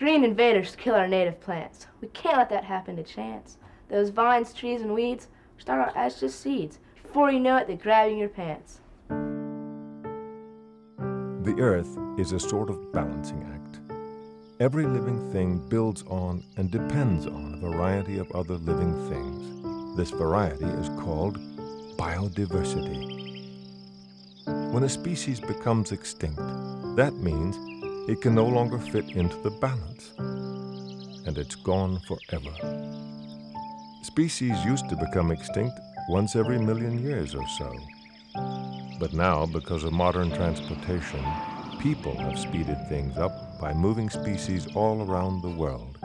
Green invaders kill our native plants. We can't let that happen to chance. Those vines, trees, and weeds start out as just seeds. Before you know it, they're grabbing your pants. The earth is a sort of balancing act. Every living thing builds on and depends on a variety of other living things. This variety is called biodiversity. When a species becomes extinct, that means it can no longer fit into the balance, and it's gone forever. Species used to become extinct once every million years or so. But now, because of modern transportation, people have speeded things up by moving species all around the world.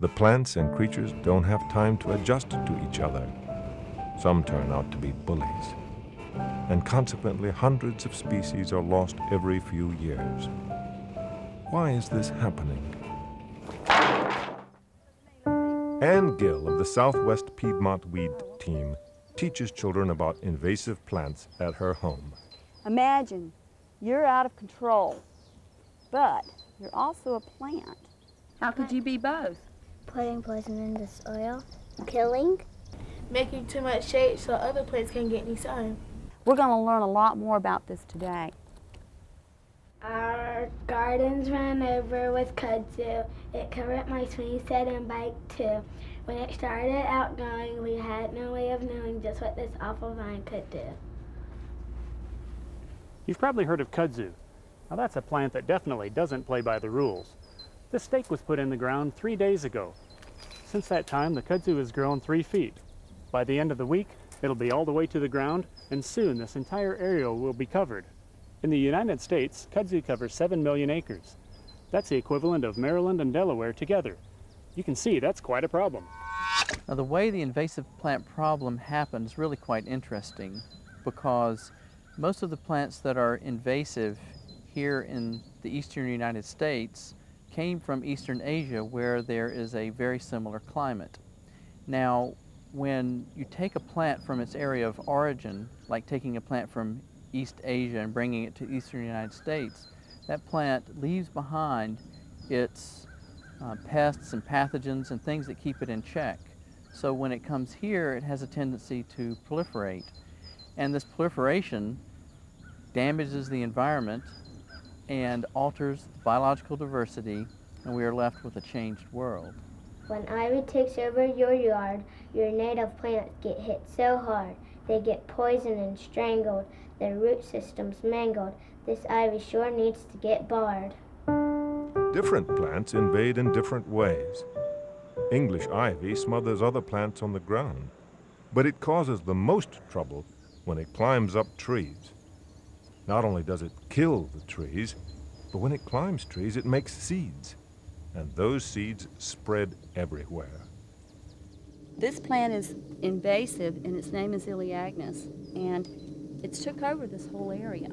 The plants and creatures don't have time to adjust to each other. Some turn out to be bullies and consequently hundreds of species are lost every few years. Why is this happening? Anne Gill of the Southwest Piedmont Weed Team teaches children about invasive plants at her home. Imagine you're out of control, but you're also a plant. How could you be both? Putting poison in the soil, killing, making too much shade so other plants can't get any sun. We're going to learn a lot more about this today. Our gardens ran over with kudzu. It covered my swing set and bike too. When it started outgoing, we had no way of knowing just what this awful vine could do. You've probably heard of kudzu. Now that's a plant that definitely doesn't play by the rules. This stake was put in the ground three days ago. Since that time, the kudzu has grown three feet. By the end of the week, It'll be all the way to the ground, and soon this entire area will be covered. In the United States, kudzu covers 7 million acres. That's the equivalent of Maryland and Delaware together. You can see that's quite a problem. Now the way the invasive plant problem happens is really quite interesting because most of the plants that are invasive here in the eastern United States came from eastern Asia where there is a very similar climate. Now when you take a plant from its area of origin, like taking a plant from East Asia and bringing it to eastern United States, that plant leaves behind its uh, pests and pathogens and things that keep it in check. So when it comes here, it has a tendency to proliferate. And this proliferation damages the environment and alters biological diversity, and we are left with a changed world. When ivy takes over your yard, your native plants get hit so hard. They get poisoned and strangled, their root systems mangled. This ivy sure needs to get barred. Different plants invade in different ways. English ivy smothers other plants on the ground, but it causes the most trouble when it climbs up trees. Not only does it kill the trees, but when it climbs trees, it makes seeds and those seeds spread everywhere. This plant is invasive and its name is Elaeagnus and it's took over this whole area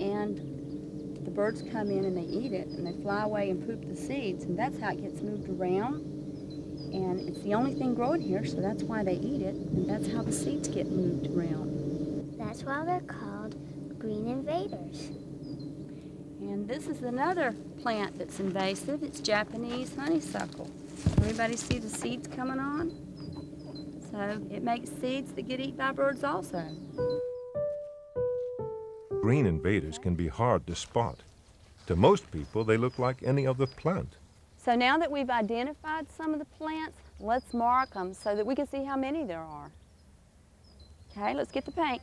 and the birds come in and they eat it and they fly away and poop the seeds and that's how it gets moved around and it's the only thing growing here so that's why they eat it and that's how the seeds get moved around. That's why they're called green invaders. And this is another plant that's invasive. It's Japanese honeysuckle. Everybody see the seeds coming on? So it makes seeds that get eaten by birds also. Green invaders can be hard to spot. To most people, they look like any other plant. So now that we've identified some of the plants, let's mark them so that we can see how many there are. Okay, let's get the paint.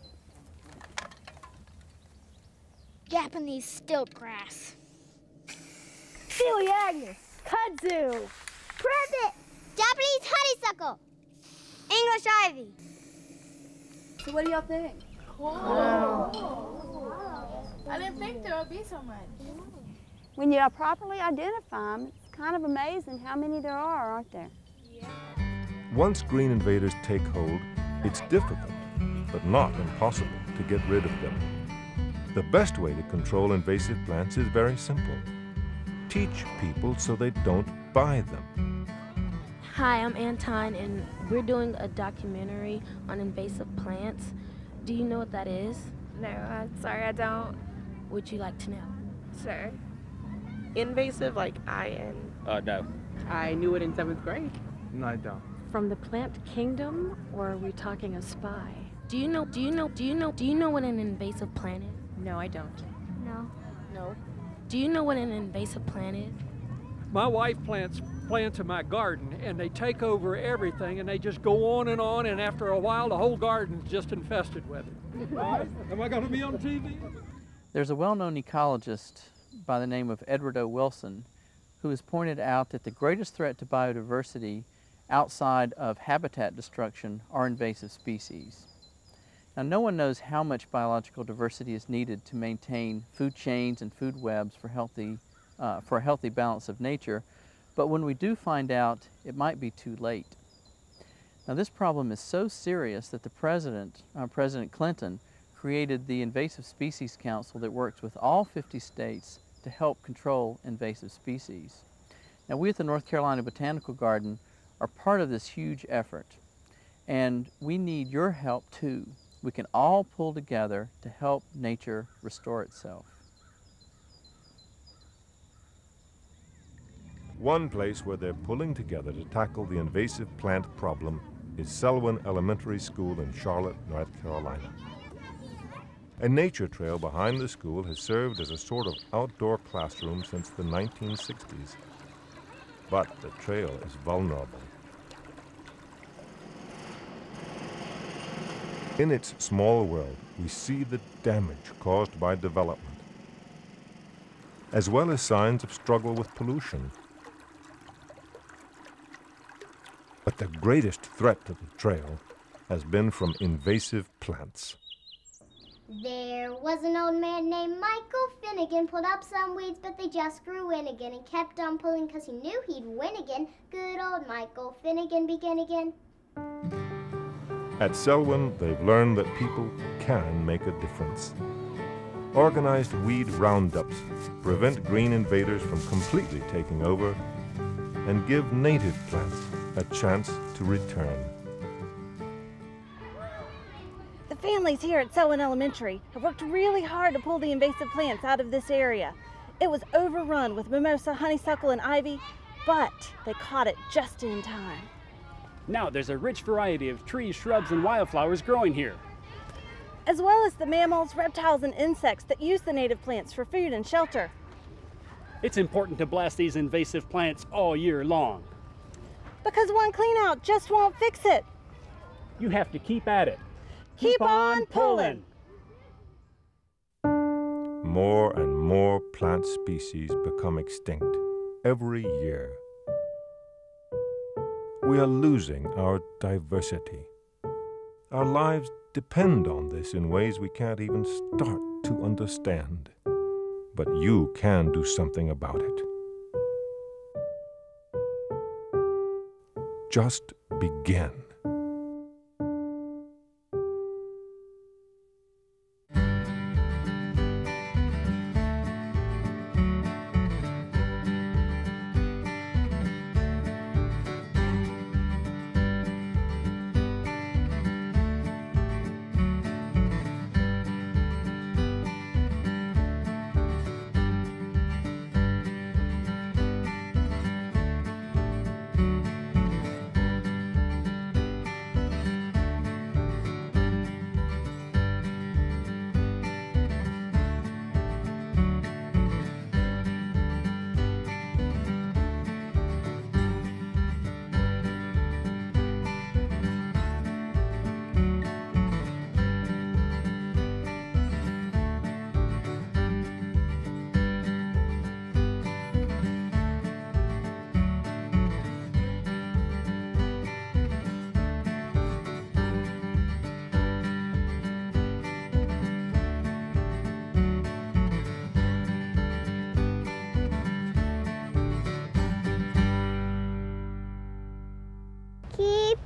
Japanese stilt grass. Elaeagnus, kudzu, privet, Japanese honeysuckle, English ivy. So what do y'all think? Cool. Wow. I didn't think there would be so much. When you properly identify them, it's kind of amazing how many there are, aren't there? Yeah. Once green invaders take hold, it's difficult, but not impossible to get rid of them. The best way to control invasive plants is very simple. Teach people so they don't buy them. Hi, I'm Anton, and we're doing a documentary on invasive plants. Do you know what that is? No, I'm sorry, I don't. Would you like to know? Sure. invasive, like IN? Uh, no. I knew it in seventh grade. No, I don't. From the plant kingdom, or are we talking a spy? Do you know? Do you know? Do you know? Do you know what an invasive plant is? No, I don't. No. No. Do you know what an invasive plant is? My wife plants plants in my garden, and they take over everything, and they just go on and on, and after a while, the whole garden's just infested with it. Am I going to be on TV? There's a well-known ecologist by the name of Edward O. Wilson who has pointed out that the greatest threat to biodiversity outside of habitat destruction are invasive species. Now, no one knows how much biological diversity is needed to maintain food chains and food webs for, healthy, uh, for a healthy balance of nature, but when we do find out, it might be too late. Now, this problem is so serious that the President, uh, President Clinton, created the Invasive Species Council that works with all 50 states to help control invasive species. Now, we at the North Carolina Botanical Garden are part of this huge effort, and we need your help too. We can all pull together to help nature restore itself. One place where they're pulling together to tackle the invasive plant problem is Selwyn Elementary School in Charlotte, North Carolina. A nature trail behind the school has served as a sort of outdoor classroom since the 1960s. But the trail is vulnerable. In its small world, we see the damage caused by development, as well as signs of struggle with pollution. But the greatest threat to the trail has been from invasive plants. There was an old man named Michael Finnegan, pulled up some weeds, but they just grew in again, and kept on pulling because he knew he'd win again. Good old Michael Finnegan began again. At Selwyn, they've learned that people can make a difference. Organized weed roundups prevent green invaders from completely taking over and give native plants a chance to return. The families here at Selwyn Elementary have worked really hard to pull the invasive plants out of this area. It was overrun with mimosa, honeysuckle, and ivy, but they caught it just in time. Now there's a rich variety of trees, shrubs, and wildflowers growing here. As well as the mammals, reptiles, and insects that use the native plants for food and shelter. It's important to blast these invasive plants all year long. Because one clean out just won't fix it. You have to keep at it. Keep, on pulling. More and more plant species become extinct every year. We are losing our diversity. Our lives depend on this in ways we can't even start to understand. But you can do something about it. Just begin. Keep